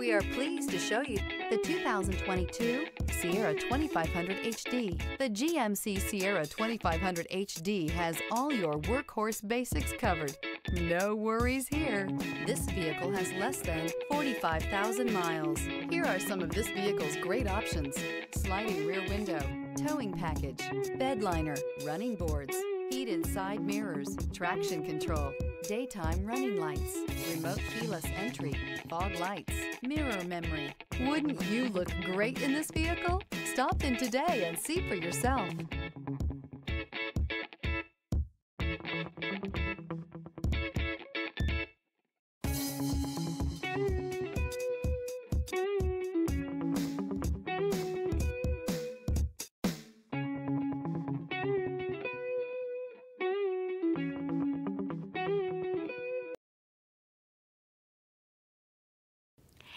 We are pleased to show you the 2022 Sierra 2500 HD. The GMC Sierra 2500 HD has all your workhorse basics covered. No worries here. This vehicle has less than 45,000 miles. Here are some of this vehicle's great options. Sliding rear window, towing package, bed liner, running boards, heated side mirrors, traction control, daytime running lights, remote keyless entry, fog lights, mirror memory. Wouldn't you look great in this vehicle? Stop in today and see for yourself.